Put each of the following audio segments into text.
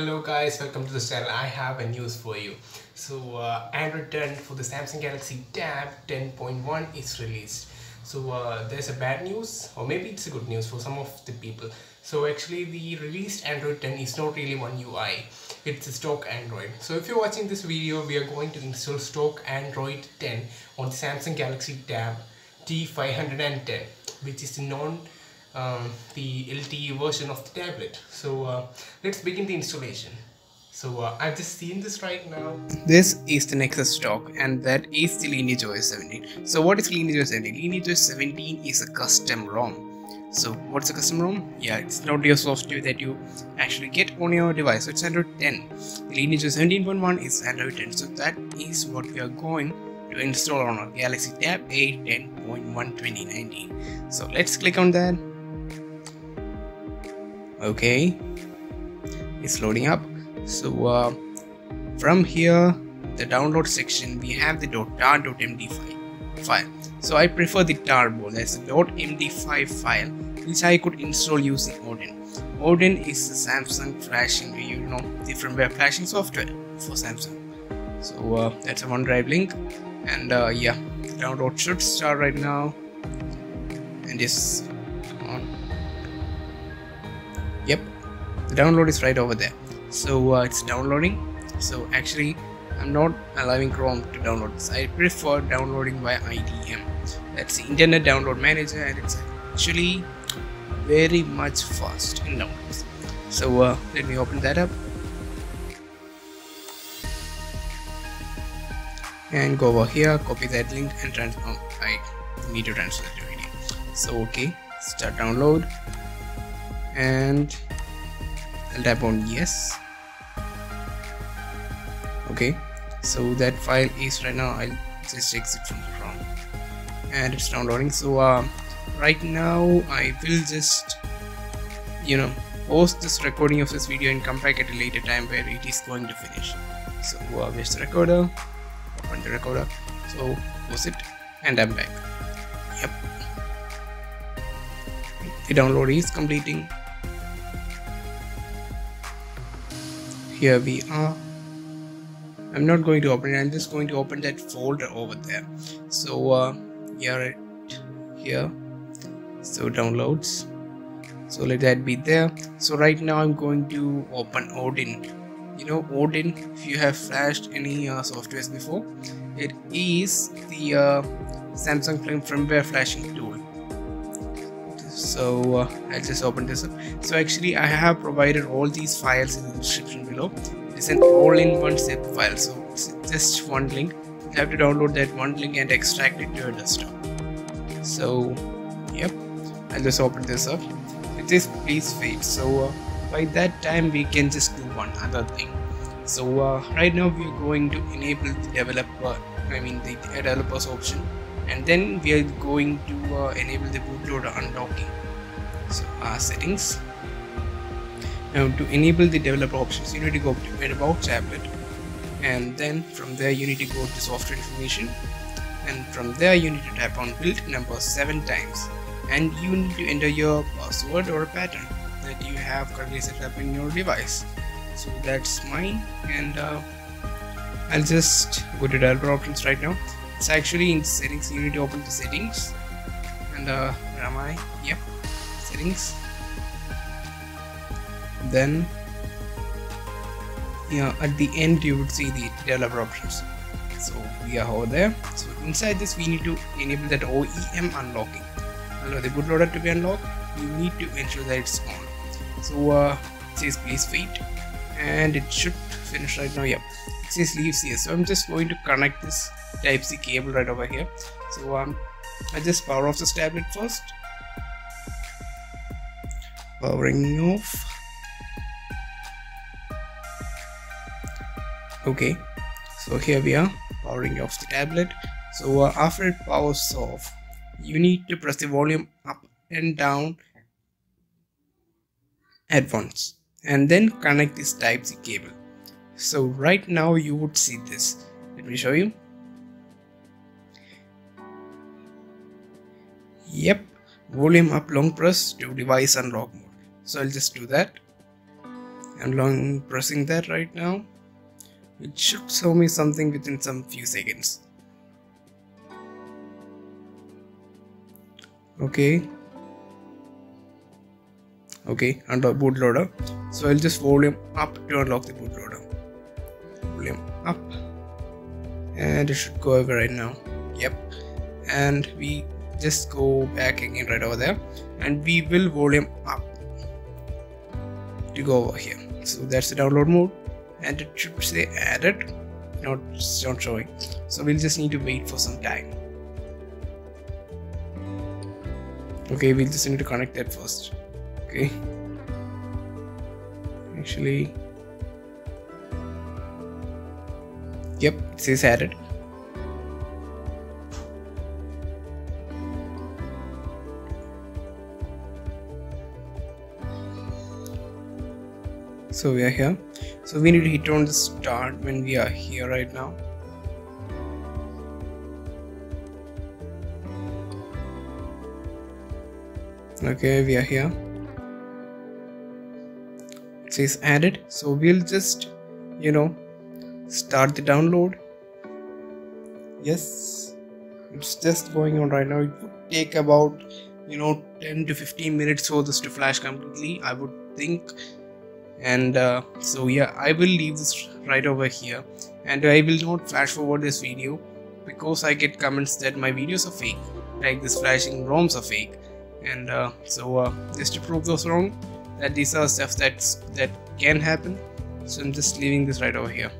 Hello guys, welcome to the channel. I have a news for you. So uh, Android 10 for the Samsung Galaxy Tab 10.1 is released. So uh, there's a bad news or maybe it's a good news for some of the people. So actually the released Android 10 is not really one UI. It's a stock Android. So if you're watching this video, we are going to install stock Android 10 on Samsung Galaxy Tab T510 which is the non um, the LTE version of the tablet. So uh, let's begin the installation. So uh, I've just seen this right now. This is the Nexus stock and that is the Lineage OS 17. So what is Lineage OS 17? Lineage OS 17 is a custom ROM. So what's a custom ROM? Yeah, it's not your software that you actually get on your device. So it's Android 10. Lineage OS 17.1 is Android 10. So that is what we are going to install on our Galaxy Tab A 10.1 2019. So let's click on that okay. It's loading up. So uh, from here the download section we have the dot .tar.md file file. So I prefer the tarball that's the .md5 file which I could install using Odin. Odin is the Samsung flashing you know the firmware flashing software for Samsung. So uh, that's a OneDrive link. And uh, yeah download should start right now. And this the download is right over there. So uh, it's downloading. So actually I'm not allowing Chrome to download this. I prefer downloading via IDM that's the Internet Download Manager and it's actually very much fast in downloads. So uh, let me open that up. And go over here copy that link and transfer. Oh, I need to transfer the video so okay start download. And I'll tap on yes. Okay. So that file is right now I'll just exit from the Chrome and it's downloading so uh, right now I will just you know post this recording of this video and come back at a later time where it is going to finish. So uh, where's the recorder? Open the recorder. So close it and I'm back. Yep. The download is completing here we are. I'm not going to open it. I'm just going to open that folder over there. So uh, are right here. So downloads. So let that be there. So right now I'm going to open Odin. You know Odin if you have flashed any uh, softwares before it is the uh, Samsung firmware flashing tool so uh, I'll just open this up so actually I have provided all these files in the description below. It's an all-in-one zip file so it's just one link. You have to download that one link and extract it to your desktop. So yep I'll just open this up. It is please wait. So uh, by that time we can just do one other thing. So uh, right now we are going to enable the developer I mean the developers option. And then we are going to uh, enable the bootloader unlocking so our settings. Now to enable the developer options you need to go to about tablet and then from there you need to go to software information and from there you need to tap on build number seven times and you need to enter your password or pattern that you have currently set up in your device. So that's mine and uh, I'll just go to developer options right now. It's actually in settings you need to open the settings and uh, where am I? Yep settings then yeah at the end you would see the developer options. So we are over there. So inside this we need to enable that OEM unlocking. Allow the bootloader to be unlocked you need to ensure that it's on. So uh, it says please wait and it should finish right now. Yeah. It says leave CS so I'm just going to connect this type C cable right over here. So um, I just power off this tablet first powering off okay so here we are powering off the tablet. So uh, after it powers off you need to press the volume up and down at once and then connect this type C cable. So right now you would see this. Let me show you. Yep, volume up long press to device unlock mode. So I'll just do that. I'm long pressing that right now. It should show me something within some few seconds. Okay. Okay, under bootloader. So I'll just volume up to unlock the bootloader. Volume up. And it should go over right now. Yep. And we just go back again right over there and we will volume up to go over here. So that's the download mode and it should say added not not showing. So we'll just need to wait for some time. Okay we'll just need to connect that first. Okay. Actually yep it says added so we are here. So we need to hit on the start when we are here right now. Okay we are here. It says added. So we'll just you know start the download. Yes. It's just going on right now. It would take about you know 10 to 15 minutes for this to flash completely i would think and uh, so yeah i will leave this right over here. And i will not flash forward this video because i get comments that my videos are fake like this flashing roms are fake. And uh, so uh, just to prove those wrong that these are stuff that's that can happen. So i'm just leaving this right over here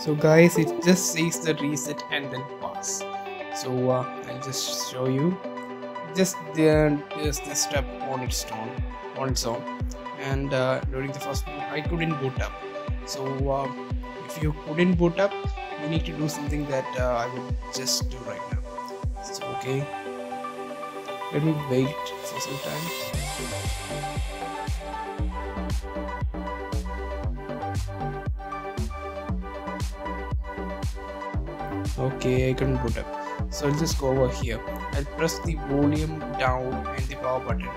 so guys it just says the reset and then pass so uh, I'll just show you. Just there there's this step on its own on its own. And uh, during the first boot I couldn't boot up. So uh, if you couldn't boot up you need to do something that uh, I would just do right now. So okay. Let me wait for some time okay I couldn't boot up. So I'll just go over here. I'll press the volume down and the power button.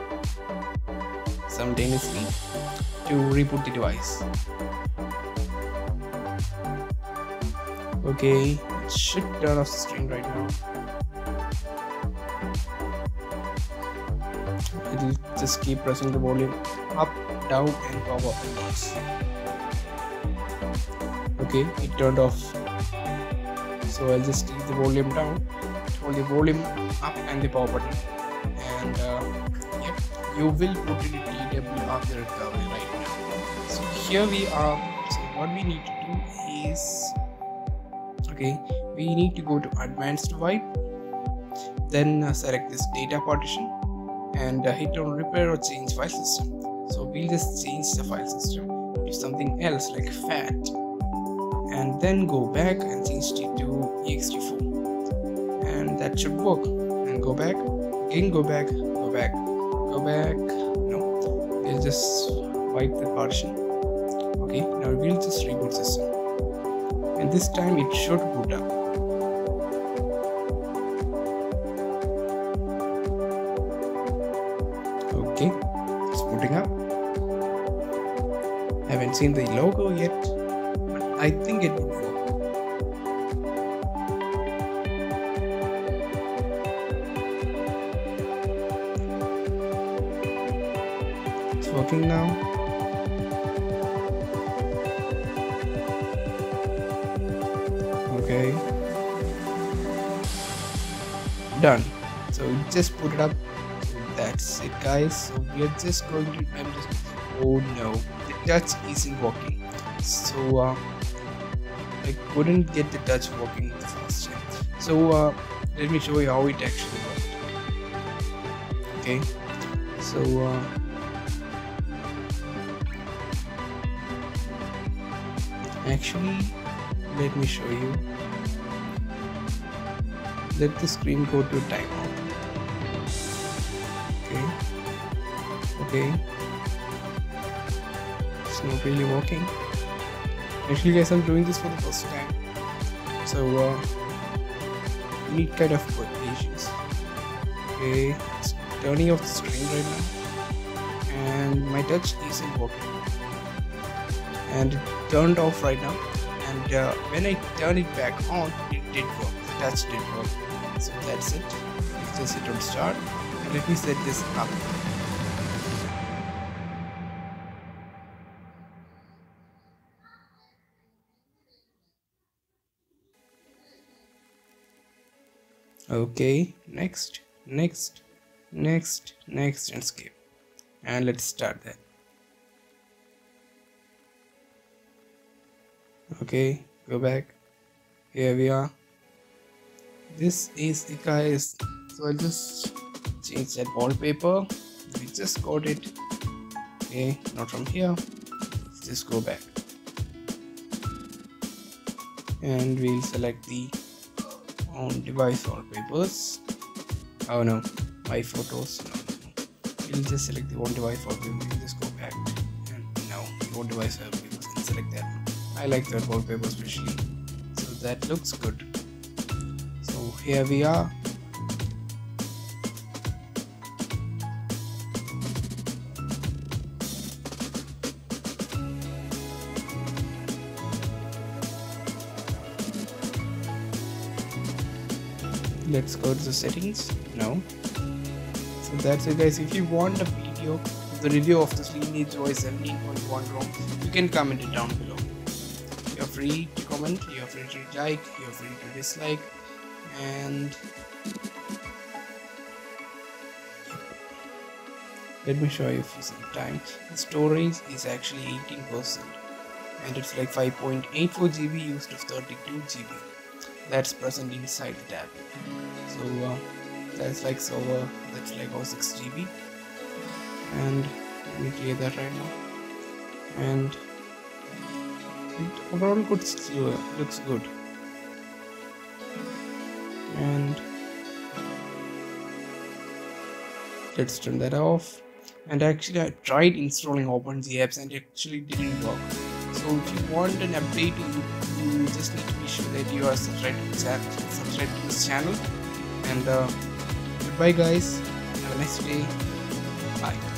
Simultaneously to reboot the device. Okay it should turn off the screen right now. It'll just keep pressing the volume up down and power up okay it turned off so I'll just keep the volume down hold the volume up and the power button. And uh, yep you will put in TW after recovery right? Now so here we are. So what we need to do is okay we need to go to advanced wipe then uh, select this data partition and uh, hit on repair or change file system. So we'll just change the file system to something else like fat and then go back and change to ext4 and that should work. And go back again go back go back go back. No we'll just wipe the partition. Okay now we'll just reboot system and this time it should boot up. Okay it's booting up. Haven't seen the logo yet i think it would work it's working now. Okay. Done. So just put it up. That's it guys. So we're just going to i'm just oh no. The touch isn't working. So uh, i couldn't get the touch working the first time so uh, let me show you how it actually worked. Okay. So uh, actually let me show you. Let the screen go to timeout okay. Okay. It's not really working actually guys i'm doing this for the first time. So uh you need kind of patience. Okay it's turning off the screen right now. And my touch isn't working. And turned off right now. And uh, when I turn it back on it did work. The touch did work. So that's it. Let's just hit on start and let me set this up okay next next next next and skip. And let's start that okay go back. Here we are. This is the guys. So i just change that wallpaper. We just got it. Okay not from here. Let's just go back. And we'll select the on device wallpapers oh no. My photos. No, we'll just select the on device wallpaper we'll just go back. And now on device wallpapers select that. I like that wallpaper especially. So that looks good. So here we are let's go to the settings. No. So that's it guys. If you want a video the review of this lineage OS 17.1 ROM you can comment it down below. You're free to comment you're free to like you're free to dislike and let me show you for some time the storage is actually 18 percent and it's like 5.84 GB used of 32 GB that's present inside the tab. So uh, that's like uh, that's like oh 6 GB and let me clear that right now. And it overall looks, looks good. And let's turn that off. And actually I tried installing Open GApps and it actually didn't work so if you want an update you, you just need to be sure that you are subscribed to this, channel, subscribed to this channel. And uh, goodbye guys. Have a nice day. Bye